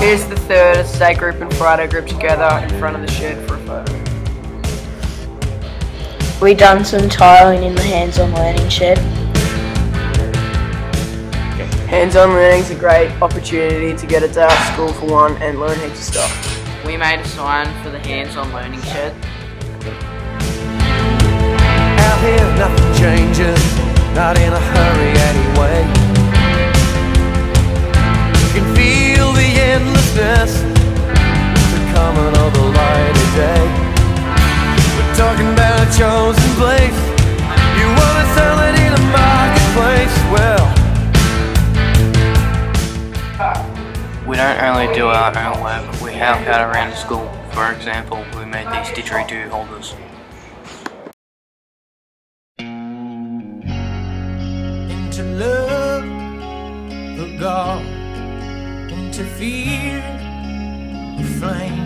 Here's the third as state group and Friday group together in front of the shed for a photo. We done some tiling in the hands-on learning shed. Hands-on learning is a great opportunity to get a day off school for one and learn heaps of stuff. We made a sign for the hands-on learning shed. Endlessness, the coming of the light of day. We're talking about a chosen place. You wanna sell it in a marketplace? Well, We don't only do our own work, we help out around the school. For example, we made these didgeridoo holders. into love the God, into fear the flame,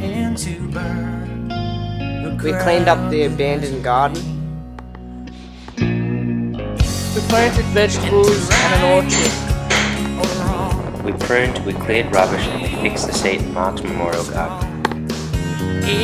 and to burn. the We cleaned up the abandoned garden. We planted vegetables and an orchard. We pruned, we cleared rubbish, and we fixed the seat in Mark's Memorial Garden. It is no